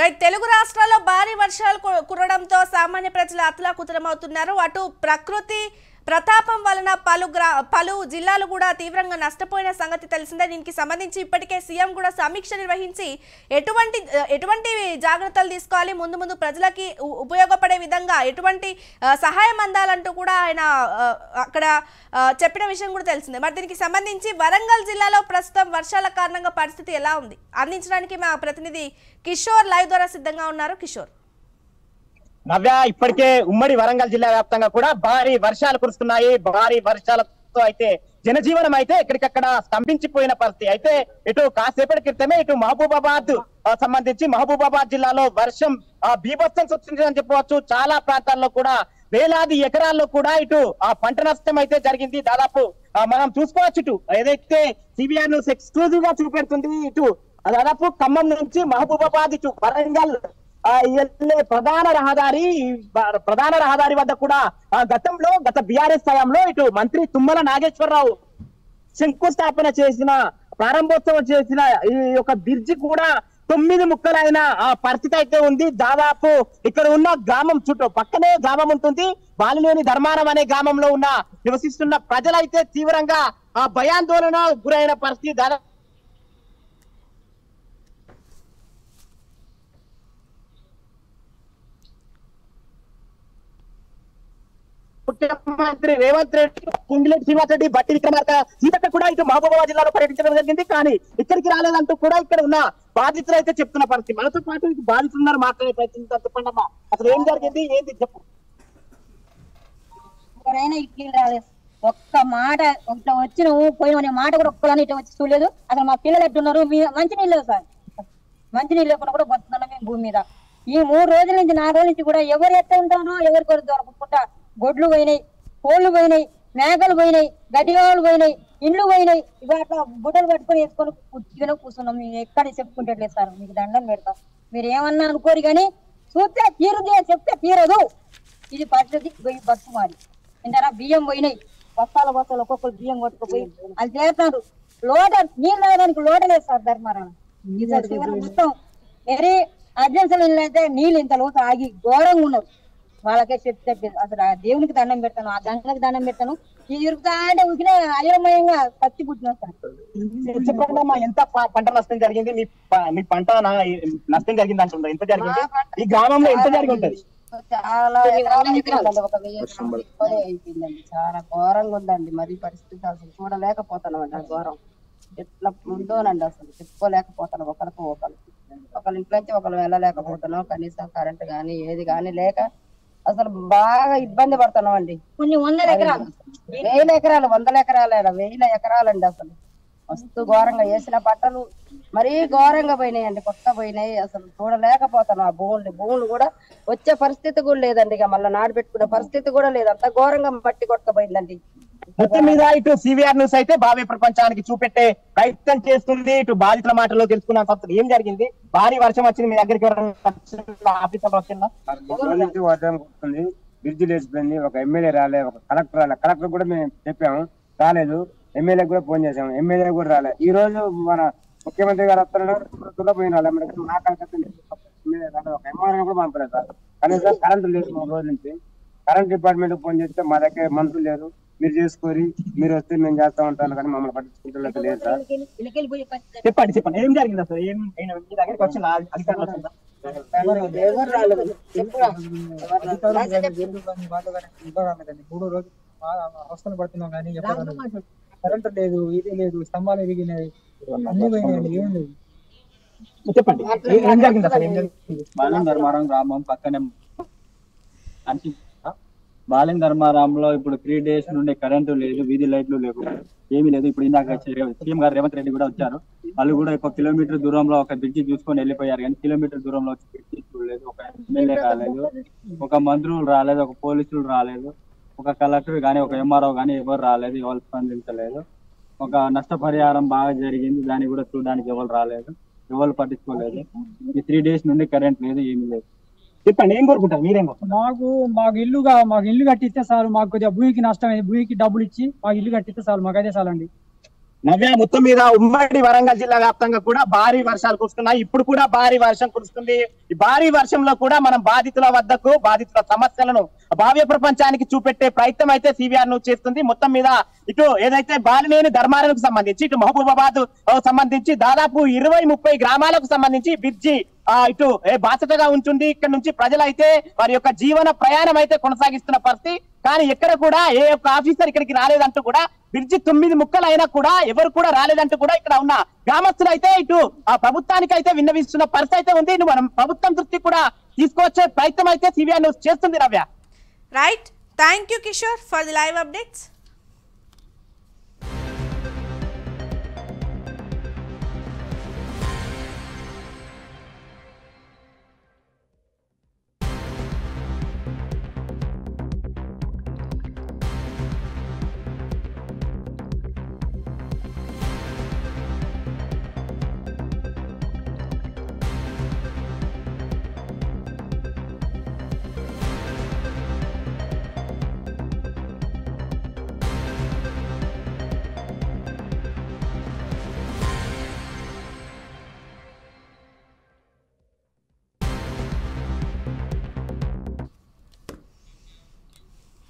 Right Telugu రాష్ట్రాల్లో భారీ వర్షాలు కు- సామాన్య ప్రజలు అతలాకుతలమవుతున్నారు. అటు ప్రకృతి ప్రతాపం వలన పలు గ్రా పలు జిల్లాలు కూడా తీవ్రంగా నష్టపోయిన సంగతి తెలిసిందే. దీనికి సంబంధించి ఇప్పటికే సీఎం కూడా సమీక్ష నిర్వహించి ఎటువంటి ఎటువంటి జాగ్రత్తలు తీసుకోవాలి ముందు ముందు ప్రజలకి ఉ- ఉపయోగపడే విధంగా ఎటువంటి సహాయం అందాలంటూ కూడా ఆయన అక్కడ చెప్పిన విషయం కూడా తెలిసిందే. మరి దీనికి సంబంధించి వరంగల్ జిల్లాలో ప్రస్తుతం వర్షాల కారణంగా పరిస్థితి ఎలా ఉంది? అందించడానికి మా ప్రతినిధి కిషోర్ లైవ్ ద్వారా సిద్ధంగా ఉన్నారు. కిషోర్. నవ్య ఇప్పటికే ఉమ్మడి వరంగల్ జిల్లా వ్యాప్తంగా కూడా భారీ వర్షాలు కురుస్తున్నాయి. భారీ వర్షాలతో అయితే జనజీవనం అయితే ఎక్కడికక్కడ స్తంభించిపోయిన పరిస్థితి. అయితే ఇటు కాసేపటి క్రితమే ఇటు మహబూబాబాద్ సంబంధించి మహబూబాబాద్ జిల్లాలో వర్షం ఆ, బీభత్సం సృష్టించని చెప్పవచ్చు. చాలా ప్రాంతాల్లో కూడా వేలాది ఎకరాల్లో కూడా ఇటు ఆ పంట నష్టం అయితే జరిగింది. దాదాపు మనం చూసుకోవచ్చు ఇటు. ఏదైతే సిబిఆర్ న్యూస్ ఎక్స్క్లూజివ్గా చూపెడుతుంది ఇటు దాదాపు ఖమ్మం నుంచి మహబూబాబాద్ ఇటు వరంగల్ ప్రధాన రహదారి ప్రధాన రహదారి వద్ద కూడా గతంలో గత బిఆర్ఎస్ హయాంలో ఇటు మంత్రి తుమ్మల నాగేశ్వరరావు శంకుస్థాపన చేసిన ప్రారంభోత్సవం చేసిన ఈ యొక్క బ్రిడ్జి కూడా తొమ్మిది ముక్కలైన ఆ పరిస్థితి అయితే ఉంది. దాదాపు ఇక్కడ ఉన్న గ్రామం చుట్టూ పక్కనే గ్రామం ఉంటుంది. బాలినేని ధర్మారం అనే గ్రామంలో ఉన్న నివసిస్తున్న ప్రజలైతే తీవ్రంగా ఆ భయాందోళన గురైన పరిస్థితి. దాదాపు ముఖ్యమంత్రి రేవంత్ రెడ్డి కుంగిరెడ్డి శ్రీనివాస్ రెడ్డి బట్టి విక్రమార్క సీతక్క కూడా ఇటు మహబూబాబాద్ జిల్లాలో పర్యటించడం జరిగింది. కానీ ఇక్కడికి రాలేదంటూ కూడా ఇక్కడ ఉన్న బాధితులు అయితే చెప్తున్న పరిస్థితి. మనతో పాటు ఇటు బాధితులు ఉన్నారు. మాట్లాడే ప్రయత్నించారు చెప్పండి అమ్మా అసలు ఏం జరిగింది? ఏంది? చెప్పు. ఎవరైనా ఇట్లా రాలేదు ఒక్క మాట ఇట్లా వచ్చిన పోయిన అనే మాట కూడా ఒక్కదాని ఇట్లా వచ్చి చూడలేదు. అసలు మా పిల్లలు ఎట్టున్నారు? మీ మంచి నీళ్ళు సార్. మంచి నీళ్ళు లేకుండా కూడా బతున్నాం మేము భూమి మీద. ఈ మూడు రోజుల నుంచి నాలుగు రోజుల నుంచి కూడా ఎవరు ఎట్లా ఉంటానో ఎవరి దొరకకుండా గొడ్లు పోయినాయి కోళ్ళు పోయినాయి మేకలు పోయినాయి గడ్డివాళ్ళు పోయినాయి ఇండ్లు పోయినాయి. ఇవి అట్లా గుడ్డలు పట్టుకొని వేసుకొని కూర్చుని కూర్చున్నాం. మేము ఎక్కడ చెప్పుకుంటట్లేదు సార్. మీకు దండం పెడతాం. మీరు ఏమన్నా అనుకోరు కానీ చూస్తే తీరుది అని చెప్తే తీరదు. ఇది పరిస్థితి. పోయి బస్సు మారి. ఏంటారా బియ్యం పోయినాయి. బస్తాల బస్తాలు ఒక్కొక్కరు బియ్యం కొట్టుకుపోయి అది చేస్తున్నారు. లోట నీళ్ళు తాగడానికి లోట లేదు సార్ చివరి మొత్తం వెరీ అర్జెన్సీలు అయితే నీళ్ళు ఇంత లోతు ఆగి ఘోరంగా ఉన్నారు వాళ్ళకే చెప్తే అసలు ఆ దేవునికి దండం పెడతాను ఆ గంగకి దండం పెడతాను. ఇది ఇరుకుతా అంటే ఉసినే అయోమయంగా పత్తి పుట్టిన అమ్మా ఎంత పంట నష్టం జరిగింది? మీ మీ పంట నా- నష్టం జరిగింది అంటున్నారు. ఎంత జరిగింది? ఈ గ్రామంలో ఎంత జరిగి ఉంటది చాలా ఒక వెయ్యి అయిపోయిందండి చాలా ఘోరంగా ఉందండి. మరి పరిస్థితి అసలు చూడలేకపోతున్నాం అండి ఆ ఘోరం. ఎట్లా ఉందోనండి అసలు చెప్పుకోలేకపోతున్నాం ఒకరికి ఒకరు. ఒకరి ఇంట్లో నుంచి ఒకరు వెళ్ళలేకపోతున్నాం. కనీసం కరెంట్ గానీ ఏది గానీ లేక అసలు బాగా ఇబ్బంది పడుతున్నాం అండి కొన్ని వందల ఎకరాలు. వేల ఎకరాలు వందల ఎకరాలు వేల ఎకరాలండి అసలు. మస్తు ఘోరంగా వేసిన బట్టలు మరీ ఘోరంగా పోయినాయండి కొత్త పోయినాయి. అసలు చూడలేకపోతున్నాం ఆ భూములు భూములు కూడా వచ్చే పరిస్థితి కూడా లేదండి. ఇక మళ్ళీ నాడు పెట్టుకునే పరిస్థితి కూడా లేదు. అంత ఘోరంగా మట్టి కొట్టకపోయిందండి. మొత్తం మీద ఇటు సివిఆర్ న్యూస్ అయితే భావి ప్రపంచానికి చూపెట్టే ప్రయత్నం చేస్తుంది. ఇటు బాధితుల మాటల్లో తెలుసుకున్నాం అసలు ఏం జరిగింది? భారీ వర్షం వచ్చింది. మీ దగ్గరికి వర్షం బ్రిడ్జ్ లేచిపోయింది. ఒక ఎమ్మెల్యే రాలే ఒక కలెక్టర్ రాలే. కలెక్టర్ కూడా మేము చెప్పాము. రాలేదు. ఎమ్మెల్యే కూడా ఫోన్ చేసాము ఎమ్మెల్యే కూడా రాలే. ఈ రోజు మన ముఖ్యమంత్రి గారు వస్తున్నాడు. పోయిన రాలే. నా ఒక ఎంఆర్ఓ కూడా పంపలేదు సార్. కనీసం కరెంట్ లేదు మూడు రోజుల నుంచి. కరెంట్ డిపార్ట్మెంట్ ఫోన్ చేస్తే మా దగ్గర మనుషులు లేరు. మీరు చేసుకోరి మీరు వస్తే మేము చేస్తా ఉంటాను కానీ మమ్మల్ని పట్టించుకుంటే లేదు సార్. చెప్పండి చెప్పండి. ఏం జరిగింది అసలు ఏం ఏం- మీ దగ్గరికి వచ్చిన అధికారులు వచ్చిందా? ఎవరు రాలేదు? చెప్పురా మూడు రోజులు అవస్థలు పడుతున్నాం కానీ కరెంట్ లేదు ఇది లేదు స్తంభాలు ఎరిగినాయి అన్ని పోయినాయండి ఏం లేదు చెప్పండి. ఏం- జరిగింది అసలు ఏం జరిగింది? బాలెం ధర్మారం గ్రామం పక్కనే అంచి బాలెం ధర్మారంలో ఇప్పుడు త్రీ డేస్ నుండి కరెంటు లేదు వీధి లైట్లు లేవు ఏమీ లేదు. ఇప్పుడు ఇందాక సీఎం గారు రేవంత్ రెడ్డి కూడా వచ్చారు. వాళ్ళు కూడా ఒక కిలోమీటర్ దూరంలో ఒక బ్రిడ్జి చూసుకొని వెళ్ళిపోయారు. కానీ కిలోమీటర్ దూరంలో వచ్చి బ్రిడ్జి చూడలేదు. ఒక ఎమ్మెల్యే రాలేదు. ఒక మంత్రులు రాలేదు ఒక పోలీసులు రాలేదు. ఒక కలెక్టర్ కానీ ఒక ఎంఆర్ఓ కానీ ఎవరు రాలేదు ఎవరు స్పందించలేదు. ఒక నష్టపరిహారం బాగా జరిగింది దాన్ని కూడా చూడడానికి ఎవరు రాలేదు ఎవరు పట్టించుకోలేదు. ఈ త్రీ డేస్ నుండి కరెంట్ లేదు ఏమీ లేదు. చెప్పండి ఏం కోరుకుంటారు మీరేం మాకు మాకు ఇల్లుగా మాకు ఇల్లు కట్టిస్తే చాలు మాకు కొద్దిగా భూమికి నష్టం అయింది భూమికి డబ్బులు ఇచ్చి మాకు ఇల్లు కట్టిస్తే చాలు మాకు అదే చాలండి నవ్య మొత్తం మీద ఉమ్మడి వరంగల్ జిల్లా వ్యాప్తంగా కూడా భారీ వర్షాలు కురుస్తున్నాయి. ఇప్పుడు కూడా భారీ వర్షం కురుస్తుంది. ఈ భారీ వర్షంలో కూడా మనం బాధితుల వద్దకు బాధితుల సమస్యలను భావ్య ప్రపంచానికి చూపెట్టే ప్రయత్నం అయితే సిబిఆర్ను చేస్తుంది. మొత్తం మీద ఇటు ఏదైతే బాలినేని ధర్మాలకు సంబంధించి ఇటు మహబూబాబాద్ సంబంధించి దాదాపు ఇరవై ముప్పై గ్రామాలకు సంబంధించి బిర్జి ఆ ఇటు బాధ్యతగా ఉంచుంది. ఇక్కడ నుంచి ప్రజలైతే వారి యొక్క జీవన ప్రయాణం అయితే కొనసాగిస్తున్న పరిస్థితి. కానీ ఎక్కడ కూడా ఏ ఒక్క ఆఫీసర్ ఇక్కడికి రాలేదంటూ కూడా బ్రిడ్జి తొమ్మిది ముక్కలు అయినా కూడా ఎవరు కూడా రాలేదంటూ కూడా ఇక్కడ ఉన్న గ్రామస్తులు అయితే ఇటు ఆ ప్రభుత్వానికి అయితే విన్నవిస్తున్న పరిస్థితి అయితే ఉంది. మనం ప్రభుత్వం దృష్టి కూడా తీసుకొచ్చే ప్రయత్నం అయితే సిబిఐ న్యూస్ చేస్తుంది రవ్య. Right thank you Kishore for the live updates